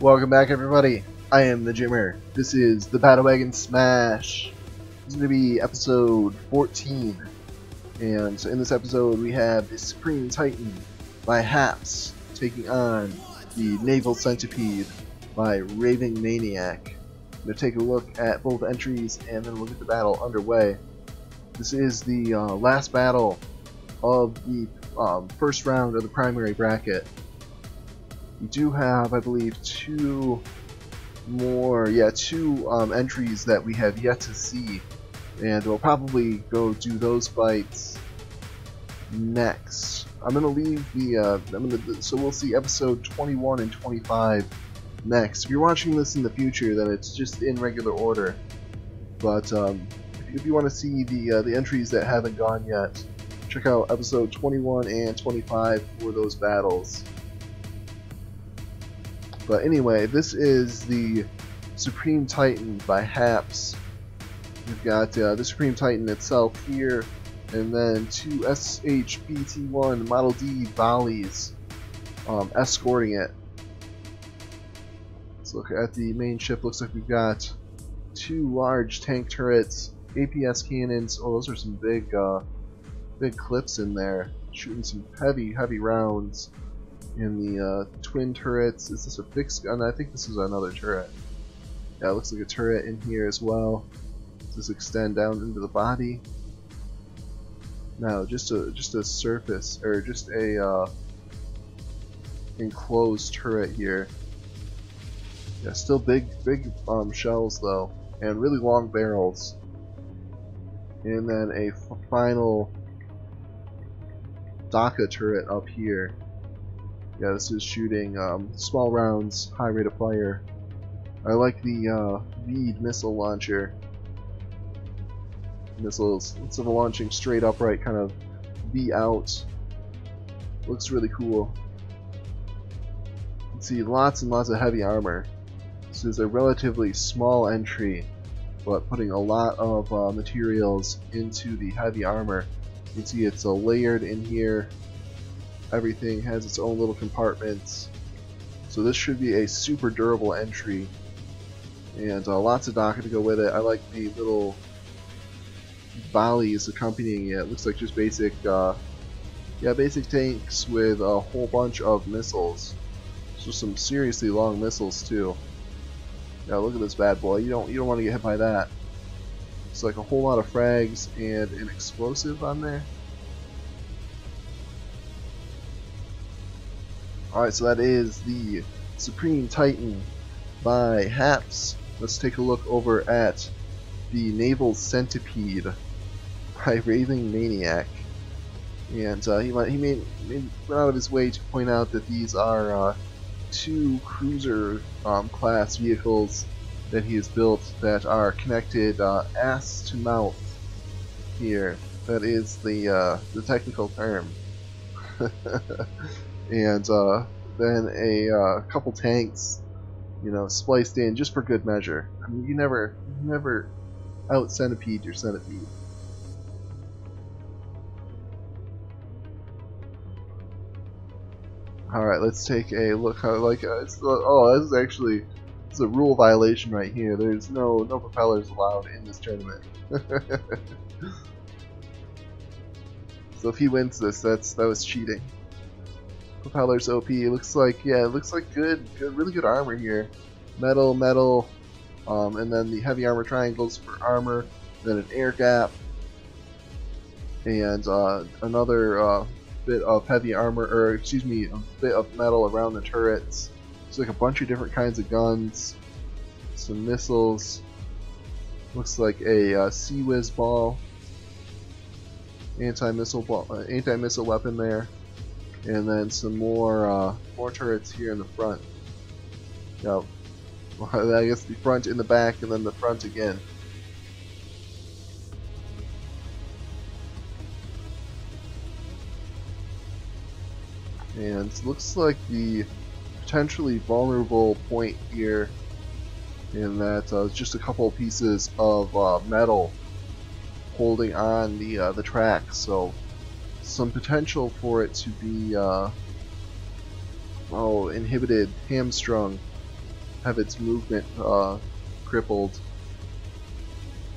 Welcome back everybody, I am the Jimmer. This is the Battlewagon Smash. This is going to be episode 14. And so in this episode we have the Supreme Titan by Haps taking on the Naval Centipede by Raving Maniac. I'm going to take a look at both entries and then we'll get the battle underway. This is the uh, last battle of the um, first round of the primary bracket. We do have, I believe, two more, yeah, two um, entries that we have yet to see, and we'll probably go do those fights next. I'm gonna leave the, uh, I'm gonna, so we'll see episode 21 and 25 next. If you're watching this in the future, then it's just in regular order. But um, if you want to see the uh, the entries that haven't gone yet, check out episode 21 and 25 for those battles. But anyway, this is the Supreme Titan by Haps. We've got uh, the Supreme Titan itself here, and then two SHBT-1 Model D volleys um, escorting it. Let's look at the main ship. Looks like we've got two large tank turrets, APS cannons. Oh, those are some big, uh, big clips in there, shooting some heavy, heavy rounds in the uh, twin turrets. Is this a fixed gun? I think this is another turret. Yeah, it looks like a turret in here as well. Does this extend down into the body? No, just a just a surface or just a uh, enclosed turret here. Yeah, still big big um, shells though, and really long barrels. And then a final Dakka turret up here. Yeah, this is shooting um, small rounds, high rate of fire. I like the uh, missile launcher. Missiles, instead of launching straight upright, kind of V out. Looks really cool. See lots and lots of heavy armor. This is a relatively small entry, but putting a lot of uh, materials into the heavy armor. You can see it's layered in here everything has its own little compartments. So this should be a super durable entry. And uh, lots of Dakka to go with it. I like the little volleys accompanying it. it looks like just basic, uh, yeah, basic tanks with a whole bunch of missiles. So some seriously long missiles too. Yeah, look at this bad boy. You don't you don't want to get hit by that. It's like a whole lot of frags and an explosive on there. Alright, so that is the Supreme Titan by Haps. Let's take a look over at the Naval Centipede by Raving Maniac. And uh, he, he made, made, went out of his way to point out that these are uh, two cruiser um, class vehicles that he has built that are connected uh, ass to mouth here. That is the, uh, the technical term. and uh, then a uh, couple tanks, you know, spliced in just for good measure. I mean, you never, you never out centipede your centipede. All right, let's take a look. How like uh, oh, this is actually it's a rule violation right here. There's no no propellers allowed in this tournament. so if he wins this, that's that was cheating propellers OP. It looks like yeah, it looks like good, good, really good armor here. Metal, metal, um, and then the heavy armor triangles for armor. Then an air gap, and uh, another uh, bit of heavy armor, or excuse me, a bit of metal around the turrets. It's like a bunch of different kinds of guns, some missiles. Looks like a uh, CIWS ball, anti-missile ball, uh, anti-missile weapon there and then some more uh, more turrets here in the front. Yep. I guess the front in the back and then the front again. And looks like the potentially vulnerable point here in that uh, just a couple of pieces of uh, metal holding on the uh, the track. So some potential for it to be uh, oh inhibited, hamstrung have its movement uh, crippled.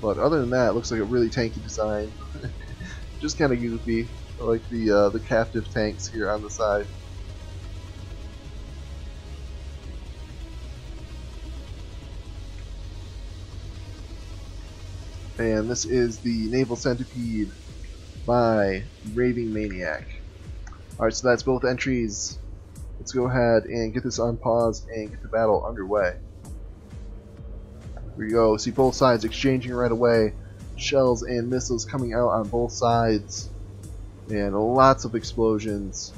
But other than that, it looks like a really tanky design. Just kind of goofy. Like the uh, the captive tanks here on the side. And this is the Naval Centipede by Raving Maniac. Alright, so that's both entries. Let's go ahead and get this on pause and get the battle underway. Here we go. See both sides exchanging right away. Shells and missiles coming out on both sides. And lots of explosions.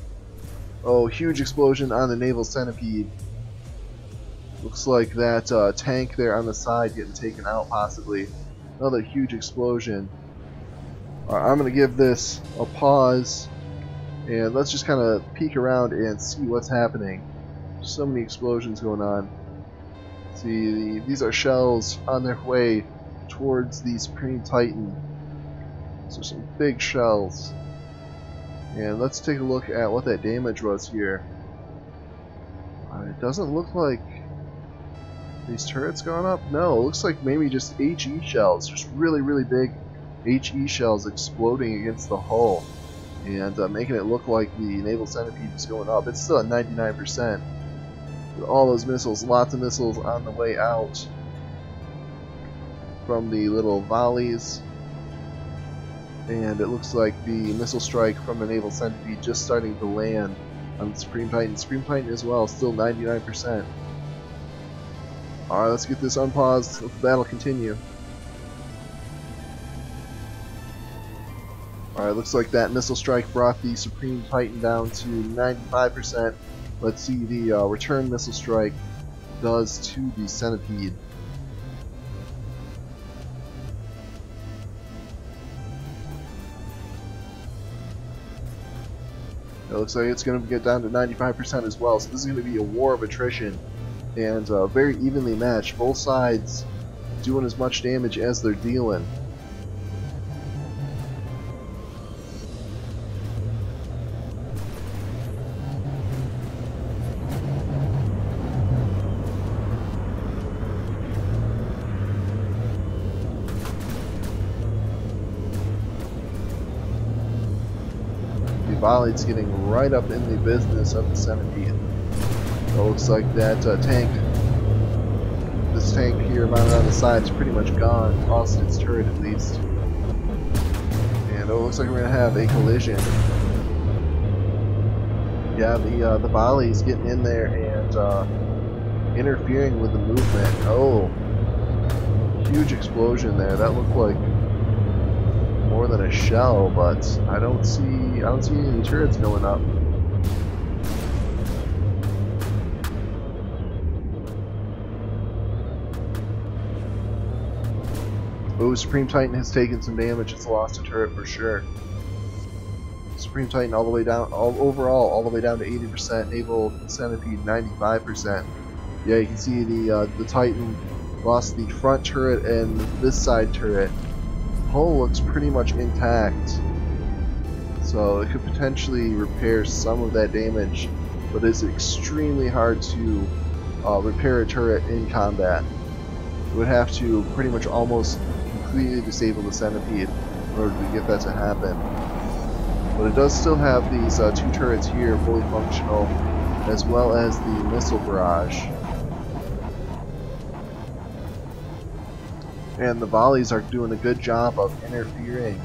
Oh, huge explosion on the Naval Centipede. Looks like that uh, tank there on the side getting taken out possibly. Another huge explosion. Right, I'm going to give this a pause and let's just kind of peek around and see what's happening. So many explosions going on. See, these are shells on their way towards the Supreme Titan. So some big shells. And let's take a look at what that damage was here. Uh, it doesn't look like these turrets gone up. No, it looks like maybe just HE shells. Just really, really big HE shells exploding against the hull. And uh, making it look like the naval centipede is going up. It's still at 99%. With all those missiles, lots of missiles on the way out from the little volleys and it looks like the missile strike from the Naval Centipede just starting to land on the Supreme Titan. Supreme Titan as well, still 99%. Alright, let's get this unpaused, let the battle continue. Alright, looks like that missile strike brought the Supreme Titan down to 95%. Let's see the uh, return missile strike does to the Centipede. It looks like it's going to get down to 95% as well, so this is going to be a war of attrition and uh, very evenly matched. Both sides doing as much damage as they're dealing. Volley's getting right up in the business of the Centipede. It looks like that uh, tank, this tank here mounted on the side is pretty much gone, lost its turret at least. And it looks like we're going to have a collision. Yeah, the uh, the volley's getting in there and uh, interfering with the movement. Oh, huge explosion there. That looked like more than a shell, but I don't see I don't see any turrets going up. Oh, Supreme Titan has taken some damage. It's lost a turret for sure. Supreme Titan all the way down, all overall, all the way down to 80%. Naval Centipede 95%. Yeah, you can see the uh, the Titan lost the front turret and this side turret hull looks pretty much intact. So it could potentially repair some of that damage, but it's extremely hard to uh, repair a turret in combat. It would have to pretty much almost completely disable the centipede in order to get that to happen. But it does still have these uh, two turrets here fully functional, as well as the missile barrage. And the volleys are doing a good job of interfering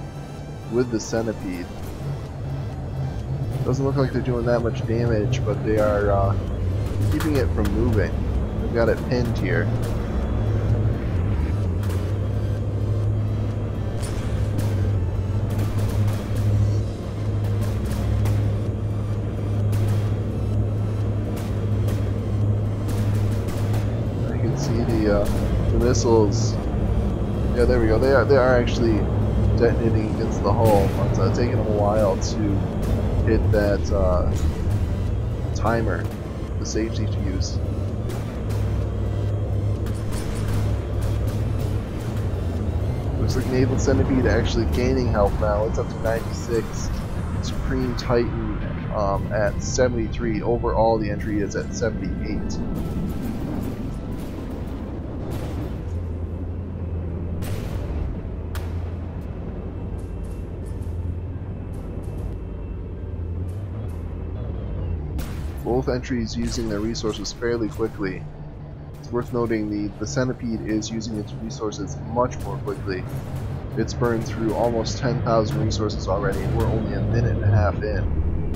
with the centipede. Doesn't look like they're doing that much damage, but they are uh, keeping it from moving. They've got it pinned here. I can see the, uh, the missiles yeah, there we go. They are they are actually detonating against the hull. It's uh, taking a while to hit that uh, timer, the safety fuse. Looks like Naval Centipede actually gaining health now. It's up to 96. Supreme Titan um, at 73. Overall, the entry is at 78. Both entries using their resources fairly quickly. It's worth noting the, the Centipede is using its resources much more quickly. It's burned through almost 10,000 resources already, we're only a minute and a half in.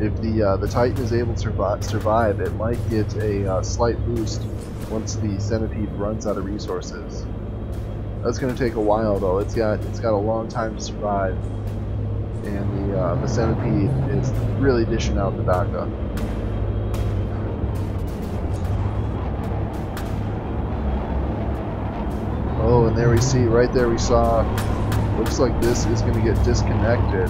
If the uh, the Titan is able to survive, it might get a uh, slight boost once the Centipede runs out of resources. That's going to take a while though. It's got it's got a long time to survive, and the uh, the Centipede is really dishing out the backup. Oh, and there we see, right there we saw, looks like this is going to get disconnected.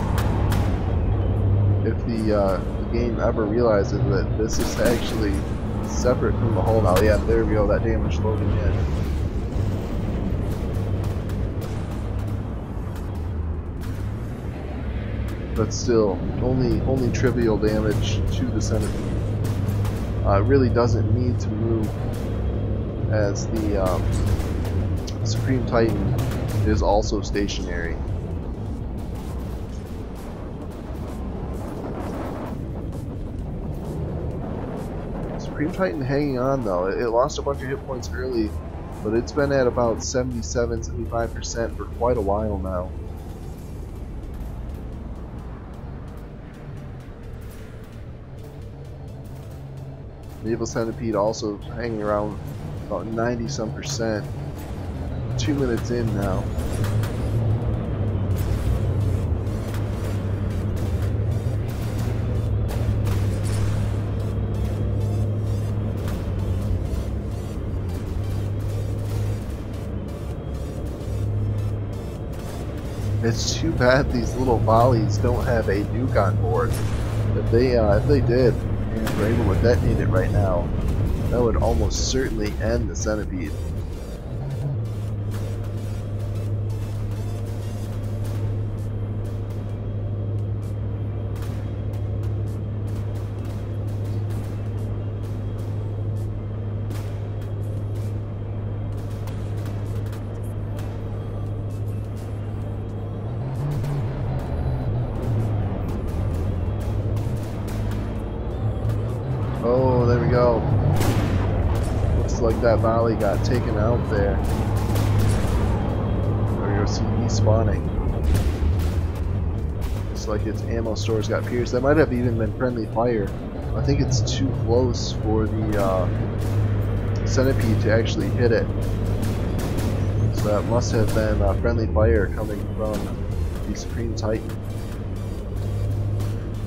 If the, uh, the game ever realizes that this is actually separate from the hull now. Yeah, there we go, that damage loading in. But still, only only trivial damage to the centipede. Uh, really doesn't need to move as the um, Supreme Titan is also stationary. Supreme Titan hanging on though. It, lost a bunch of hit points early, but it's been at about 77, 75% for quite a while now. Naval Centipede also hanging around about 90 some percent two minutes in now. It's too bad these little volleys don't have a nuke on board. If they uh, if they did were able to detonate it right now, that would almost certainly end the centipede. Like that volley got taken out there. We go, see me spawning. Looks like its ammo stores got pierced. That might have even been friendly fire. I think it's too close for the uh, centipede to actually hit it. So that must have been uh, friendly fire coming from the Supreme Titan.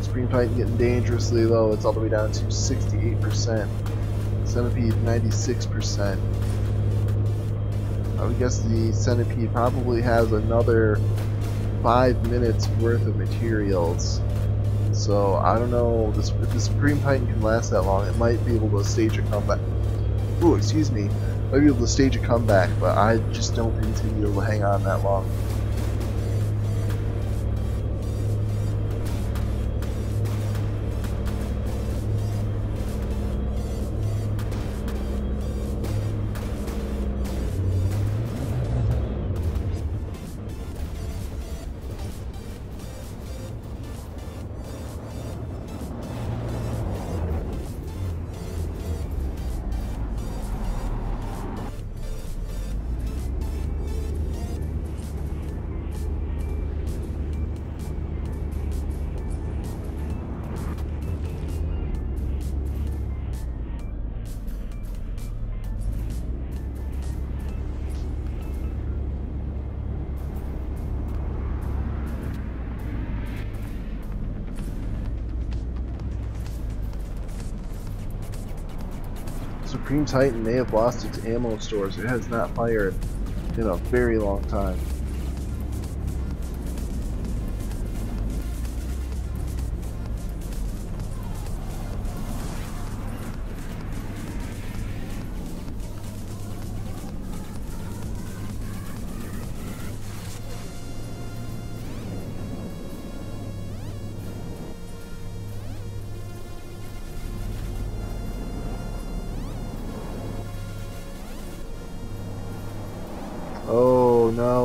Supreme Titan getting dangerously low. It's all the way down to 68%. Centipede 96%. I would guess the Centipede probably has another 5 minutes worth of materials. So I don't know this, if the Supreme Titan can last that long. It might be able to stage a comeback. Ooh, excuse me. Might be able to stage a comeback, but I just don't think it's going to be able to hang on that long. Supreme Titan may have lost its ammo stores. It has not fired in a very long time.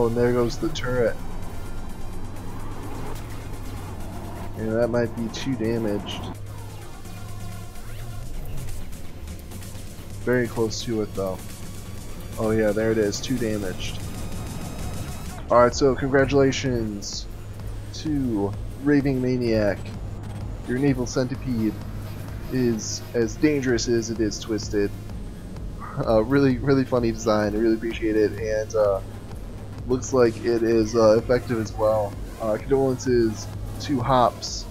Oh and there goes the turret. Yeah, that might be too damaged. Very close to it though. Oh yeah, there it is, too damaged. Alright, so congratulations to Raving Maniac. Your naval centipede is as dangerous as it is twisted. Uh, really, really funny design. I really appreciate it, and uh, looks like it is uh, effective as well. Uh, condolences to Haps.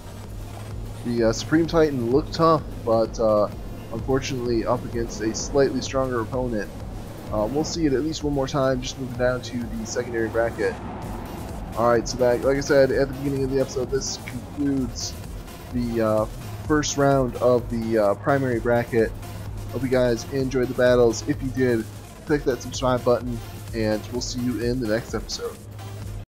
The uh, Supreme Titan looked tough, but uh, unfortunately up against a slightly stronger opponent. Um, we'll see it at least one more time, just moving down to the secondary bracket. Alright, so that, like I said at the beginning of the episode, this concludes the uh, first round of the uh, primary bracket. Hope you guys enjoyed the battles. If you did, click that subscribe button, and we'll see you in the next episode.